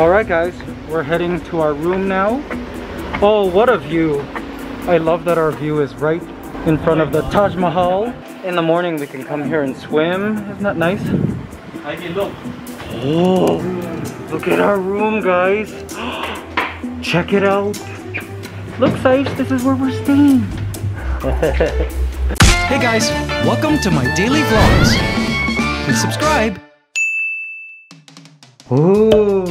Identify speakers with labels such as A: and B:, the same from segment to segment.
A: All right, guys, we're heading to our room now. Oh, what a view. I love that our view is right in front of the Taj Mahal. In the morning, we can come here and swim. Isn't that nice?
B: I can look.
A: Oh, look at our room, guys. Check it out. Look, Sipes, this is where we're staying.
C: Hey guys, welcome to my daily vlogs. Please subscribe.
A: Ooh,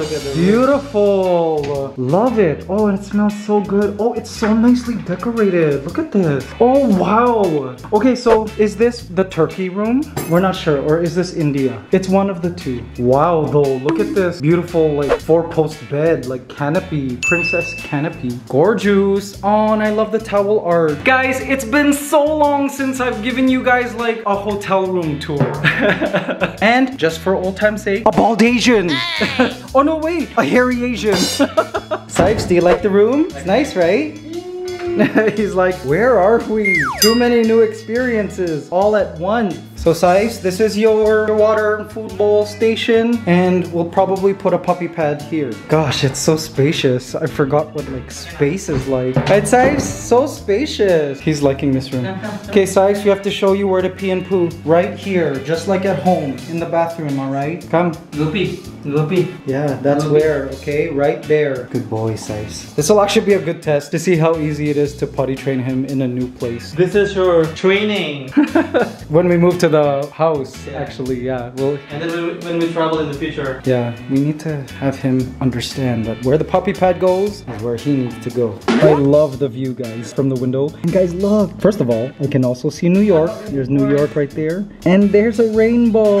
A: look at Beautiful. Love it. Oh, it smells so good. Oh, it's so nicely decorated. Look at this. Oh, wow. Okay, so is this the turkey room? We're not sure. Or is this India? It's one of the two. Wow, though. Look at this beautiful, like, four-post bed, like, canopy. Princess canopy. Gorgeous. Oh, and I love the towel art. Guys, it's been so long since I've given you guys, like, a hotel room tour. and just for old time's sake, a bald Asian. oh, no, wait. A hairy Asian. Sipes, do you like the room? It's nice, right? He's like, where are we? Too many new experiences all at once. So Sipes, this is your water and food bowl station and we'll probably put a puppy pad here. Gosh, it's so spacious. I forgot what like space is like. Right, Sipes? So spacious. He's liking this room. Okay, Sipes, we have to show you where to pee and poo. Right here, just like at home, in the bathroom, all right? Come.
B: Loopy. Loopy.
A: Yeah, that's where, okay? Right there. Good boy, Sipes. This will actually be a good test to see how easy it is to potty train him in a new place.
B: This is your training.
A: when we move to the house,
B: Yeah.
A: actually, yeah. Well,
B: and then when- when we travel in the future.
A: yeah, we need to have him understand that where the puppy pad goes is where he needs to go. I love the view, guys, from the window. And guys, look. First of all, I can also see New York. There's New York right there. And there's a rainbow.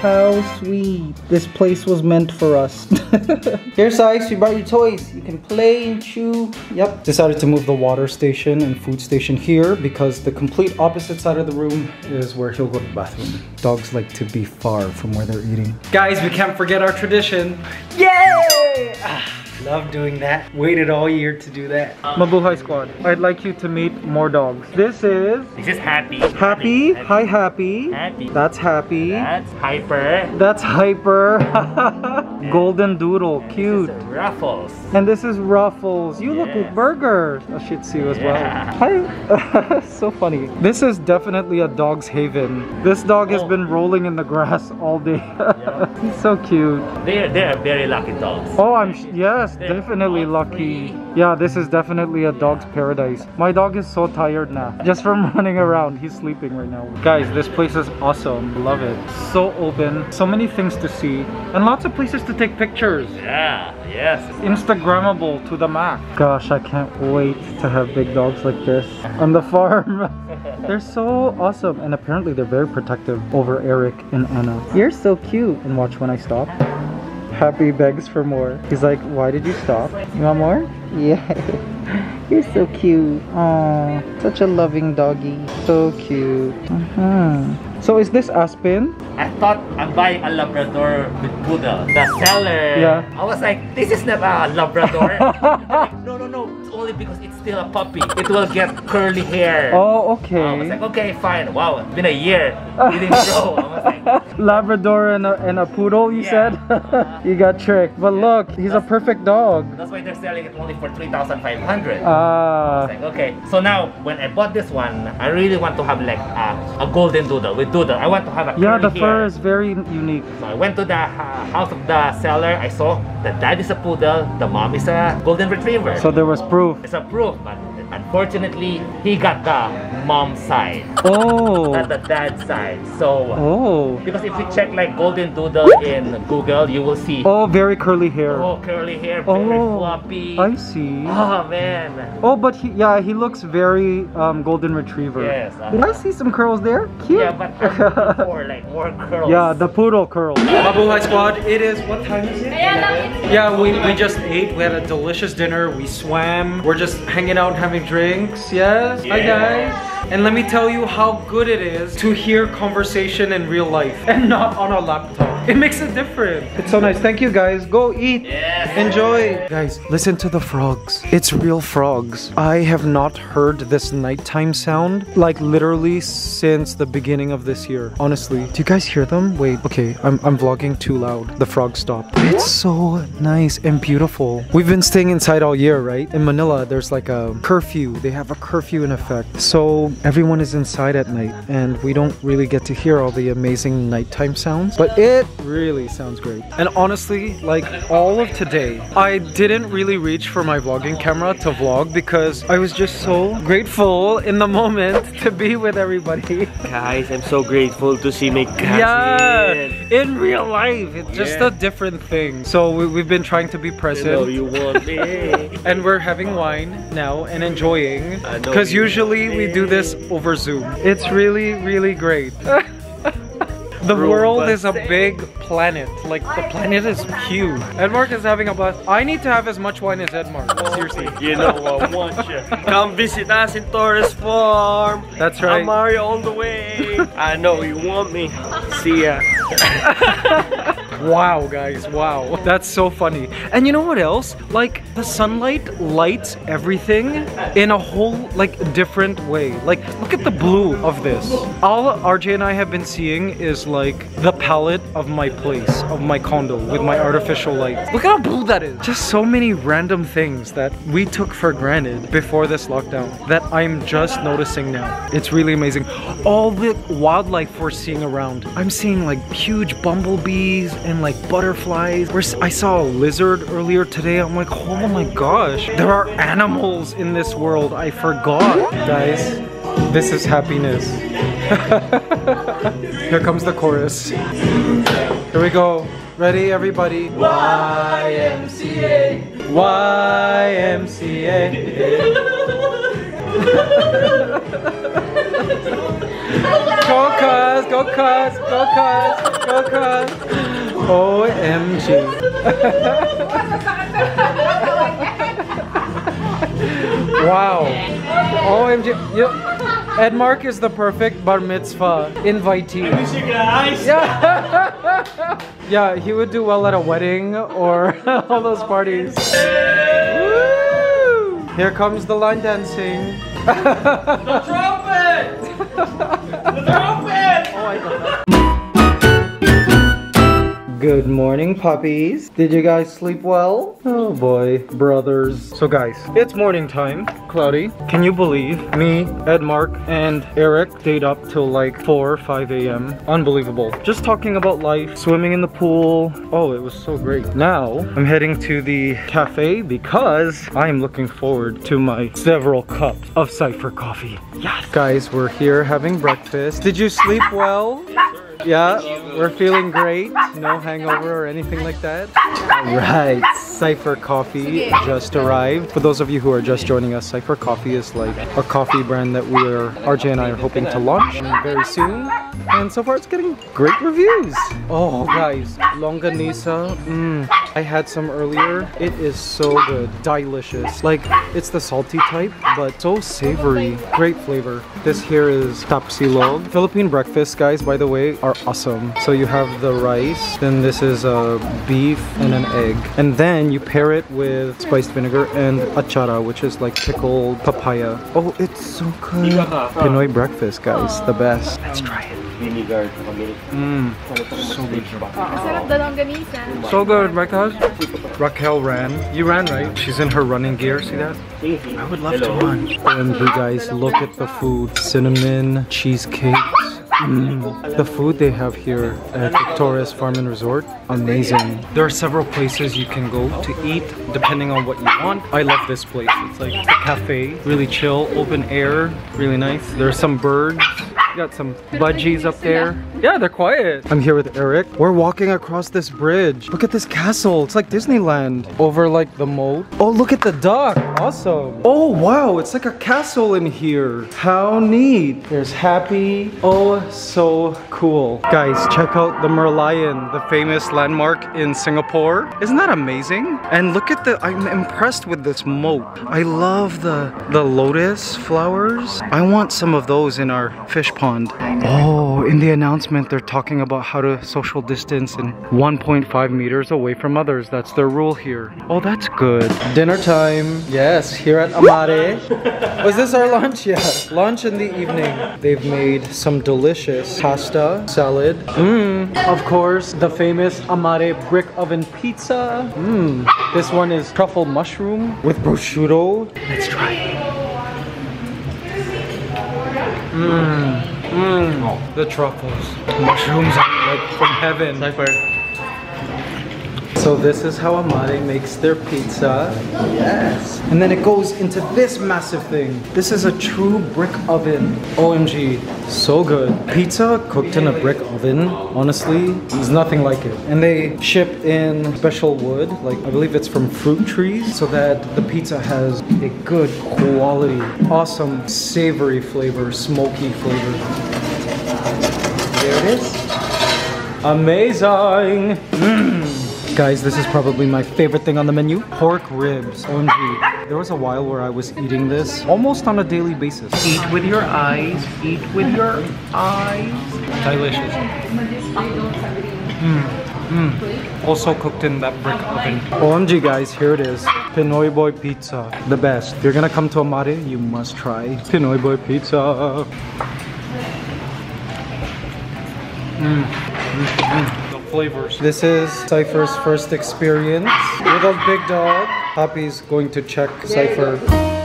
A: How sweet. This place was meant for us. Here, Sykes, we brought you toys. You can play and chew. Yep. Decided to move the water station and food station here because the complete opposite side of the room is where he'll go the bathroom. Dogs like to be far from where they're eating. Guys, we can't forget our tradition. Yay! Ah, love doing that. Waited all year to do that. Mabuhay Squad, I'd like you to meet more dogs. This is
D: This is happy.
A: Happy. Hi, Happy.
D: Happy.
A: That's Happy.
D: That's hyper.
A: That's Hyper. Golden Doodle. Cute.
D: This is Ruffles.
A: And this is Ruffles. You look like
D: Yes.
A: Burger. A Shih Tzu as well. Hi. so funny. This is definitely a dog's haven. This dog has
D: Oh.
A: been rolling in the grass all day. He's so cute.
D: They're they're very lucky dogs.
A: Oh, I'm yes,
D: They're
A: definitely lucky.
D: free.
A: Yeah, this is definitely a dog's paradise. My dog is so tired now, just from running around. He's sleeping right now. Guys, this place is awesome. Love it. So open, so many things to see, and lots of places to take pictures.
D: Yeah. Yes.
A: Instagrammable to the max. Gosh, I can't wait to have big dogs like this on the farm. they're so awesome, and apparently they're very protective over Eric and Anna. You're so cute. And watch when I stop. Happy begs for more. He's like, why did you stop? You want more? Yeah. You're so cute. Oh, such a loving doggy. So cute. Mhm. So is this Aspen?
D: I thought I'm buying a Labrador with poodle. The seller.
A: Yeah.
D: I was like, this is not a Labrador. Like, no, no, no. It's only because it's still a puppy. It will get curly hair.
A: Oh, okay.
D: I was like,
A: okay.
D: fine. Wow, it's been a year. It didn't grow. I was like,
A: Labrador and a, and a poodle, you
D: Yeah.
A: said? you got tricked. But look, he's a perfect dog.
D: that's why they're selling it only for 3500
A: Ah.
D: Like, okay, so now when I bought this one, I really want to have like a, a golden doodle with doodle. I want to have a
A: yeah, the fur is very unique.
D: So I went to the uh, house of the seller. I saw the dad is a poodle, the mom is a golden retriever.
A: So there was proof.
D: it's a proof, but unfortunately, he got the mom side,
A: Oh.
D: not the dad side. So
A: Oh.
D: because if you check like golden doodle in Google, you will see
A: Oh, very curly hair.
D: oh curly hair, very
A: Oh,
D: floppy.
A: I see.
D: Oh man.
A: Oh, but he, yeah, he looks very um, golden retriever.
D: Yes,
A: Did I see some curls there? Cute.
D: Yeah, but I'm for like more curls.
A: Yeah, the poodle curl. Mabuhay Squad, it is, what time is it? Yeah, we, we just ate. We had a delicious dinner. We swam. We're just hanging out and having drinks. Yes? Hi, guys. And let me tell you how good it is to hear conversation in real life and not on a laptop. It makes it different. It's so nice. Thank you guys. Go eat.
D: Yes.
A: Enjoy. Guys, listen to the frogs. It's real frogs. I have not heard this nighttime sound like literally since the beginning of this year. Honestly. Do you guys hear them? Wait, okay. I'm, I'm vlogging too loud. The frog stopped. It's so nice and beautiful. We've been staying inside all year, right? In Manila, there's like a curfew. They have a curfew in effect. So everyone is inside at night and we don't really get to hear all the amazing nighttime sounds. But it really sounds great. And honestly, like all of today, I didn't really reach for my vlogging camera to vlog because I was just so grateful in the moment to be with everybody.
E: Guys, I'm so grateful to see my cousin.
A: Yeah, in real life, it's just
E: Yeah.
A: a different thing. So we, we've been trying to be
E: know
A: present.
E: you want me.
A: And we're having wine now and enjoying. Because usually we do this over Zoom. It's really, really great. The
E: Bro,
A: world is a big planet. Like the planet is huge. Edmark is having a blast. I need to have as much wine as Edmark. Seriously.
E: you know what, I want you. Come visit us in Torres Farm.
A: That's right.
E: I'm Mario on the way. I know you want me. See ya.
A: Wow, guys, wow. That's so funny. And you know what else? Like, the sunlight lights everything in a whole, like, different way. Like, look at the blue of this. All RJ and I have been seeing is, like, the palette of my place, of my condo, with my artificial light. Look at how blue that is. Just so many random things that we took for granted before this lockdown that I'm just noticing now. It's really amazing. All the wildlife we're seeing around. I'm seeing, like, huge bumblebees and like butterflies. I saw a lizard earlier today. I'm like, oh my gosh, there are animals in this world. I forgot, guys. This is happiness. Here comes the chorus. Here we go. Ready, everybody? YMCA. YMCA. Go cuz, go cuz, go cuz, go cuz. OMG. wow. OMG. Yep. Edmark is the perfect bar mitzvah invitee. Yeah. yeah, he would do well at a wedding or all those parties. Woo! Here comes the line dancing.
B: Trumpet! the trumpet!
A: Good morning, puppies. Did you guys sleep well? Oh boy, brothers. So guys, it's morning time. Cloudy. Can you believe me, Ed Mark, and Eric stayed up till like 4 5 a.m. Unbelievable. Just talking about life, swimming in the pool. Oh, it was so great. Now, I'm heading to the cafe because I'm looking forward to my several cups of Cypher coffee. Yes. Guys, we're here having breakfast. Did you sleep well? Yeah, we're feeling great. No hangover or anything like that. All right, Cypher Coffee just arrived. For those of you who are just joining us, Cypher Coffee is like a coffee brand that we're RJ and I are hoping to launch very soon. And so far, it's getting great reviews. Oh, guys, longanisa. Mmm, I had some earlier. It is so good, delicious. Like it's the salty type, but so savory. Great flavor. This here is tapsilog. Philippine breakfast, guys, by the way, are awesome. So you have the rice, then this is a beef and an egg, and then you pair it with spiced vinegar and achara, which is like pickled papaya. Oh, it's so good. Pinoy breakfast, guys, the best. Let's try it.
E: Vinegar kami.
A: Mmm, so good.
F: Masarap daw.
A: So good, right Raquel ran. You ran, right? She's in her running gear, see that? I would love to run. And you guys, look at the food. Cinnamon, cheesecake. Mm. The food they have here at Victoria's Farm and Resort, amazing. There are several places you can go to eat depending on what you want. I love this place. It's like a cafe, really chill, open air, really nice. There's some birds. Got some budgies up there. Yeah, they're quiet. I'm here with Eric. We're walking across this bridge. Look at this castle. It's like Disneyland. Over like the moat. Oh, look at the dock. Awesome. Oh, wow. It's like a castle in here. How neat. There's Happy. Oh, so cool. Guys, check out the Merlion, the famous landmark in Singapore. Isn't that amazing? And look at the, I'm impressed with this moat. I love the, the lotus flowers. I want some of those in our fish pond. Oh, in the announcement announcement. They're talking about how to social distance and 1.5 meters away from others. That's their rule here. Oh, that's good. Dinner time. Yes, here at Amare. Was this our lunch? Yeah. Lunch in the evening. They've made some delicious pasta, salad. Mmm. Of course, the famous Amare brick oven pizza. Mmm. This one is truffle mushroom with prosciutto. Let's try it. Mmm. Mmm. The truffles. Mushrooms are like from heaven. So this is how Amare makes their pizza. Yes. And then it goes into this massive thing. This is a true brick oven. OMG. So good. Pizza cooked in a brick oven, honestly, there's nothing like it. And they ship in special wood, like I believe it's from fruit trees, so that the pizza has a good quality, awesome savory flavor, smoky flavor. There it is. Amazing! Mm. Guys, this is probably my favorite thing on the menu. Pork ribs, OMG. There was a while where I was eating this almost on a daily basis.
D: Eat with your eyes. Eat with your eyes.
A: Delicious. Mm. Also cooked in that brick oven. OMG guys, here it is. Pinoy Boy Pizza. The best. If you're gonna come to Amare, you must try Pinoy Boy Pizza. Mm. Mm, The flavors. This is Cypher's first experience with a big dog. Poppy's going to check Cypher.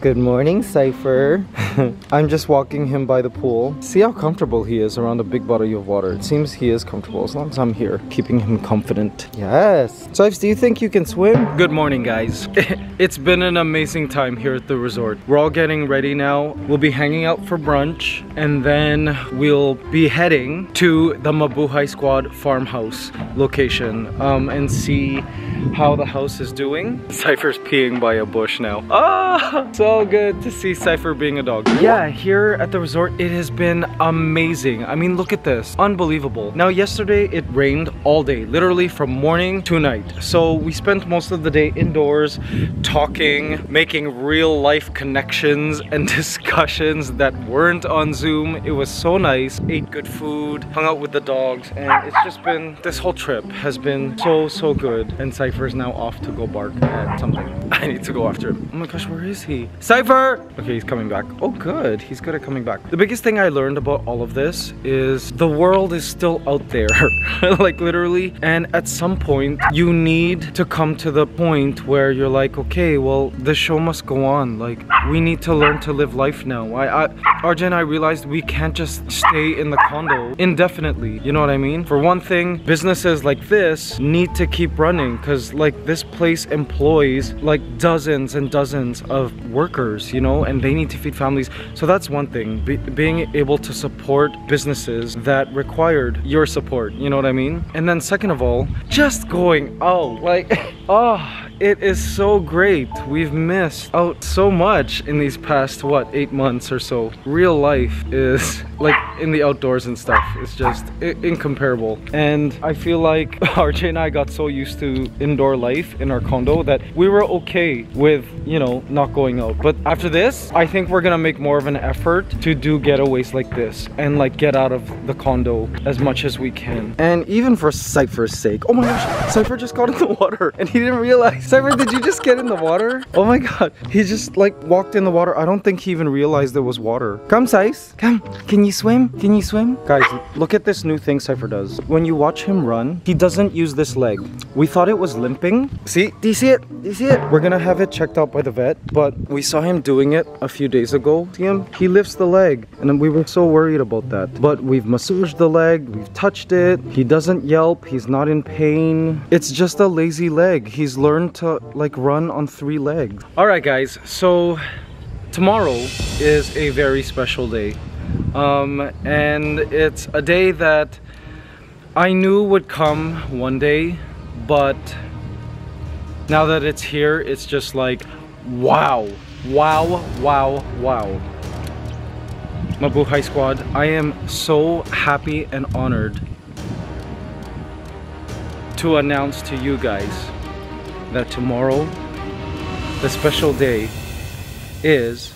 A: Good morning, Cypher. I'm just walking him by the pool. See how comfortable he is around a big body of water. It seems he is comfortable as long as I'm here, keeping him confident. Yes. Cypher, do you think you can swim? Good morning, guys. it's been an amazing time here at the resort. We're all getting ready now. We'll be hanging out for brunch, and then we'll be heading to the Mabuhay Squad farmhouse location um, and see how the house is doing. Cypher's peeing by a bush now. Ah, so good to see Cypher being a dog. Yeah, here at the resort, it has been amazing. I mean, look at this. Unbelievable. Now, yesterday it rained all day, literally from morning to night. So we spent most of the day indoors, talking, making real life connections and discussions that weren't on Zoom. It was so nice. Ate good food, hung out with the dogs, and it's just been, this whole trip has been so, so good. And Cypher is now off to go bark at something. I need to go after him. Oh my gosh, where is he? Cypher! Okay, he's coming back. Oh, good. He's good at coming back. The biggest thing I learned about all of this is the world is still out there. like literally. And at some point, you need to come to the point where you're like, okay, well, the show must go on. Like, we need to learn to live life now. I, I RJ and I realized we can't just stay in the condo indefinitely. You know what I mean? For one thing, businesses like this need to keep running because like this place employs like dozens and dozens of workers, you know, and they need to feed families. So that's one thing, be being able to support businesses that required your support, you know what I mean? And then second of all, just going out, like, oh, it is so great. We've missed out so much in these past, what, eight months or so. Real life is, like, in the outdoors and stuff, it's just incomparable. And I feel like RJ and I got so used to indoor life in our condo that we were okay with, you know, not going out. But after this, I think we're gonna make more of an effort to do getaways like this and, like, get out of the condo as much as we can. And even for Cypher's sake, oh my gosh, Cypher just got in the water and he didn't realize. Cypher, did you just get in the water? Oh my god, he just like walked in the water. I don't think he even realized there was water. Come, Cypher, come. Can you swim? Can you swim? Guys, look at this new thing Cypher does. When you watch him run, he doesn't use this leg. We thought it was limping. See? Do you see it? Do you see it? We're gonna have it checked out by the vet, but we saw him doing it a few days ago. See him? He lifts the leg, and we were so worried about that. But we've massaged the leg, we've touched it. He doesn't yelp, he's not in pain. It's just a lazy leg. He's learned to like run on three legs. All right, guys. So tomorrow is a very special day. Um, and it's a day that I knew would come one day, but now that it's here, it's just like, wow, wow, wow, wow. Mabuhay Squad, I am so happy and honored to announce to you guys that tomorrow, the special day, is